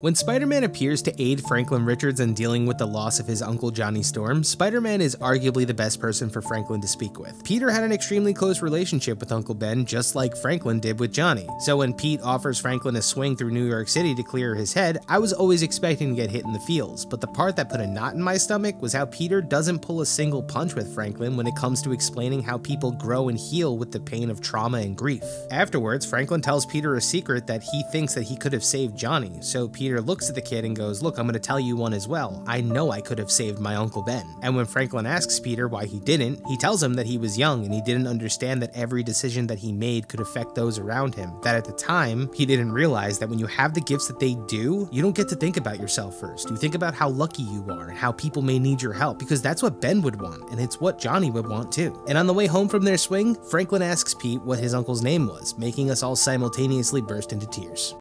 When Spider-Man appears to aid Franklin Richards in dealing with the loss of his uncle Johnny Storm, Spider-Man is arguably the best person for Franklin to speak with. Peter had an extremely close relationship with Uncle Ben, just like Franklin did with Johnny. So when Pete offers Franklin a swing through New York City to clear his head, I was always expecting to get hit in the feels, but the part that put a knot in my stomach was how Peter doesn't pull a single punch with Franklin when it comes to explaining how people grow and heal with the pain of trauma and grief. Afterwards, Franklin tells Peter a secret that he thinks that he could have saved Johnny, so Peter Peter looks at the kid and goes, Look, I'm going to tell you one as well. I know I could have saved my Uncle Ben. And when Franklin asks Peter why he didn't, he tells him that he was young and he didn't understand that every decision that he made could affect those around him. That at the time, he didn't realize that when you have the gifts that they do, you don't get to think about yourself first. You think about how lucky you are and how people may need your help because that's what Ben would want and it's what Johnny would want too. And on the way home from their swing, Franklin asks Pete what his uncle's name was, making us all simultaneously burst into tears.